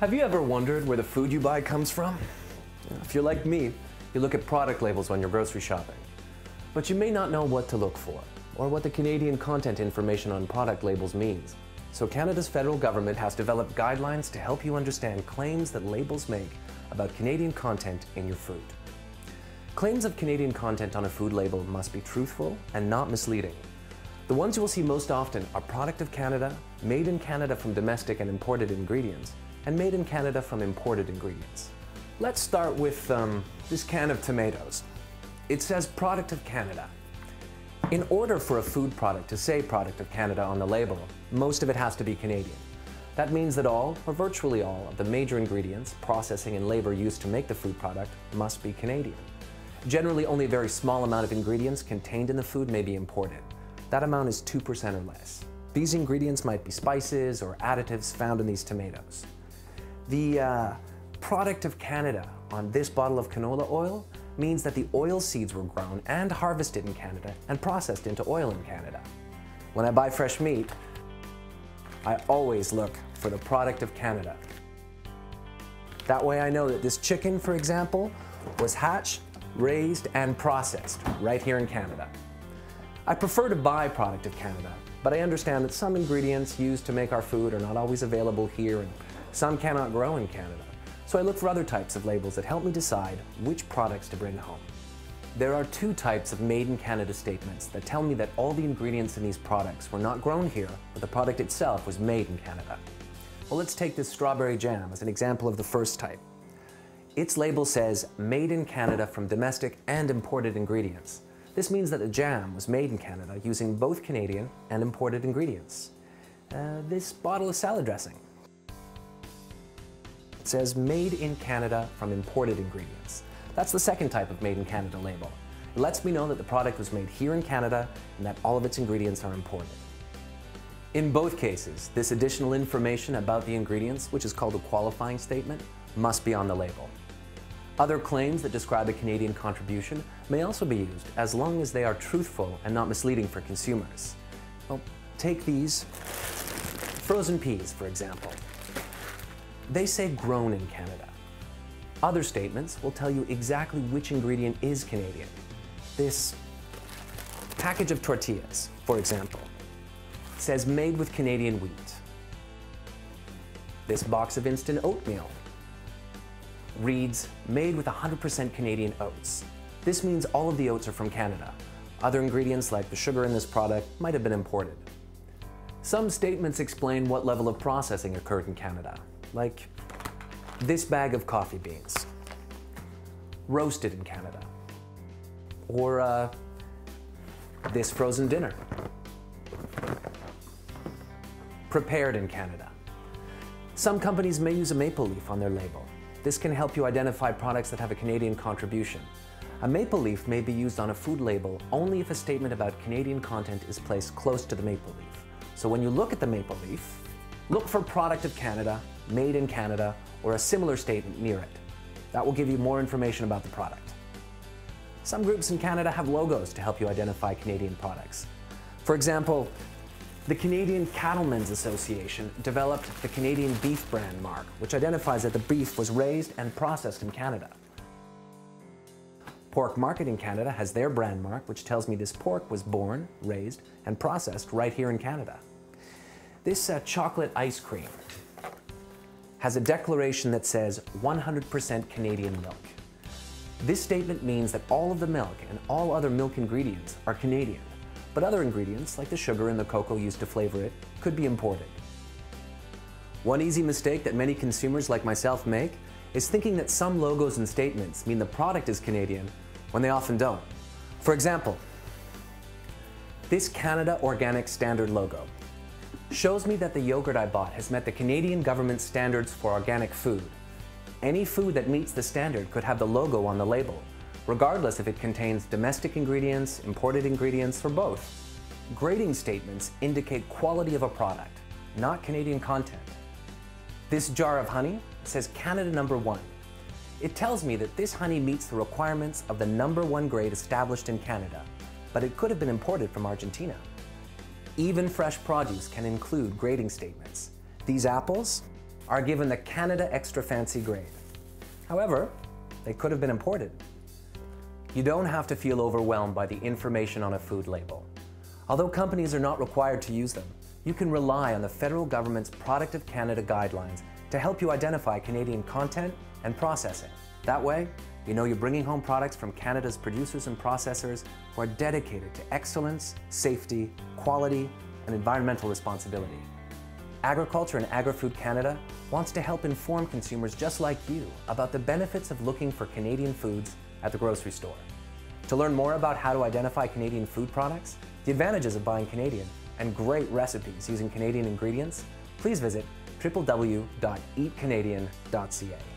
Have you ever wondered where the food you buy comes from? If you're like me, you look at product labels when you're grocery shopping. But you may not know what to look for, or what the Canadian content information on product labels means. So Canada's federal government has developed guidelines to help you understand claims that labels make about Canadian content in your food. Claims of Canadian content on a food label must be truthful and not misleading. The ones you will see most often are product of Canada, made in Canada from domestic and imported ingredients, and made in Canada from imported ingredients. Let's start with um, this can of tomatoes. It says product of Canada. In order for a food product to say product of Canada on the label, most of it has to be Canadian. That means that all, or virtually all, of the major ingredients, processing and labor used to make the food product must be Canadian. Generally, only a very small amount of ingredients contained in the food may be imported. That amount is 2% or less. These ingredients might be spices or additives found in these tomatoes. The uh, product of Canada on this bottle of canola oil means that the oil seeds were grown and harvested in Canada and processed into oil in Canada. When I buy fresh meat, I always look for the product of Canada. That way I know that this chicken, for example, was hatched, raised, and processed right here in Canada. I prefer to buy product of Canada, but I understand that some ingredients used to make our food are not always available here some cannot grow in Canada. So I look for other types of labels that help me decide which products to bring home. There are two types of Made in Canada statements that tell me that all the ingredients in these products were not grown here, but the product itself was made in Canada. Well, let's take this strawberry jam as an example of the first type. Its label says, made in Canada from domestic and imported ingredients. This means that the jam was made in Canada using both Canadian and imported ingredients. Uh, this bottle of salad dressing. Says made in Canada from imported ingredients. That's the second type of made in Canada label. It lets me know that the product was made here in Canada and that all of its ingredients are imported. In both cases, this additional information about the ingredients, which is called a qualifying statement, must be on the label. Other claims that describe a Canadian contribution may also be used as long as they are truthful and not misleading for consumers. Well, take these frozen peas, for example. They say grown in Canada. Other statements will tell you exactly which ingredient is Canadian. This package of tortillas, for example, says made with Canadian wheat. This box of instant oatmeal reads made with 100% Canadian oats. This means all of the oats are from Canada. Other ingredients like the sugar in this product might have been imported. Some statements explain what level of processing occurred in Canada like this bag of coffee beans, roasted in Canada, or uh, this frozen dinner, prepared in Canada. Some companies may use a maple leaf on their label. This can help you identify products that have a Canadian contribution. A maple leaf may be used on a food label only if a statement about Canadian content is placed close to the maple leaf. So when you look at the maple leaf, look for product of Canada made in Canada, or a similar statement near it. That will give you more information about the product. Some groups in Canada have logos to help you identify Canadian products. For example, the Canadian Cattlemen's Association developed the Canadian Beef Brand Mark, which identifies that the beef was raised and processed in Canada. Pork Marketing Canada has their brand mark, which tells me this pork was born, raised, and processed right here in Canada. This uh, chocolate ice cream has a declaration that says 100% Canadian milk. This statement means that all of the milk and all other milk ingredients are Canadian, but other ingredients, like the sugar and the cocoa used to flavor it, could be imported. One easy mistake that many consumers like myself make is thinking that some logos and statements mean the product is Canadian when they often don't. For example, this Canada Organic Standard logo shows me that the yogurt I bought has met the Canadian government standards for organic food. Any food that meets the standard could have the logo on the label, regardless if it contains domestic ingredients, imported ingredients, or both. Grading statements indicate quality of a product, not Canadian content. This jar of honey says Canada number one. It tells me that this honey meets the requirements of the number one grade established in Canada, but it could have been imported from Argentina. Even fresh produce can include grading statements. These apples are given the Canada Extra Fancy grade. However, they could have been imported. You don't have to feel overwhelmed by the information on a food label. Although companies are not required to use them, you can rely on the federal government's Product of Canada guidelines to help you identify Canadian content and processing. That way, you know you're bringing home products from Canada's producers and processors who are dedicated to excellence, safety, quality, and environmental responsibility. Agriculture and Agri-Food Canada wants to help inform consumers just like you about the benefits of looking for Canadian foods at the grocery store. To learn more about how to identify Canadian food products, the advantages of buying Canadian, and great recipes using Canadian ingredients, please visit www.eatcanadian.ca.